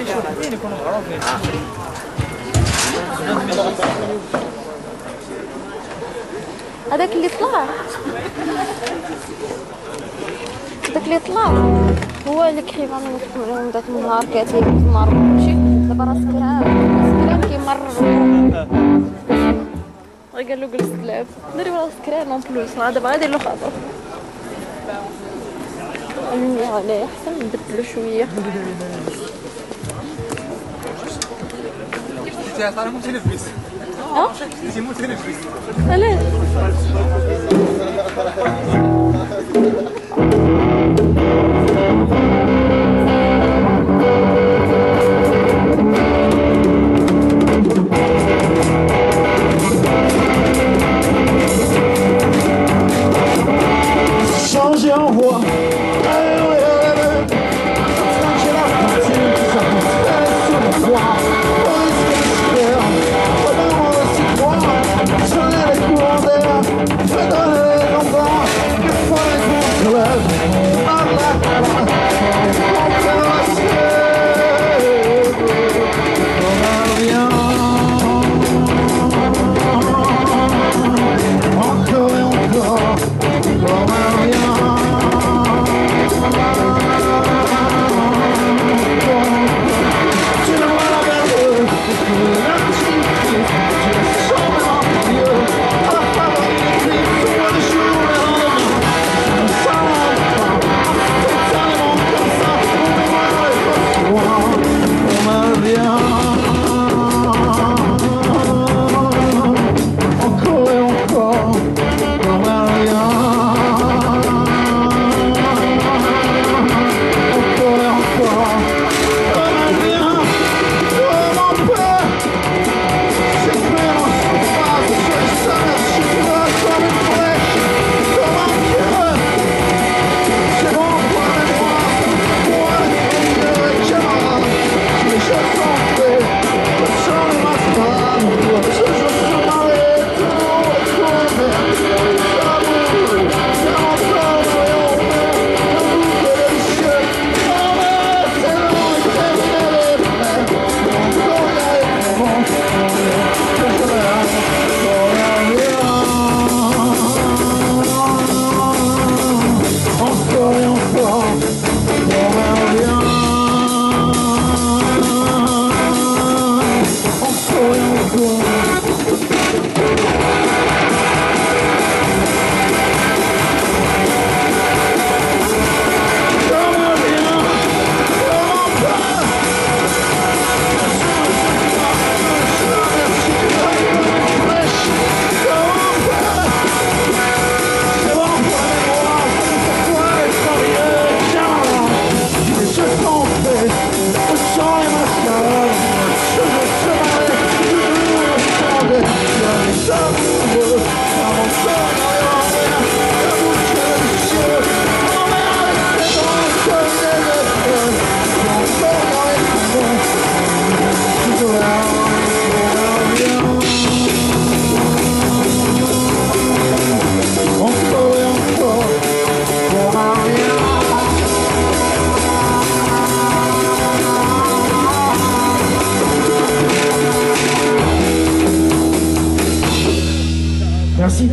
هذاك اللي طلع. هذاك اللي طلع. هو اللي كريفا من ذاك النهار كاتي في ماشي؟ دابا راه سكران. سكران كيمرر. قال له جلس كلاب دري راه سكران اون بلوس راه دابا غادي له خاطر عليه احسن نبدلو شوية. Siyasetler está biz. Ha? Bizim muhtelif muito Öyle. Changer en Bye. merci.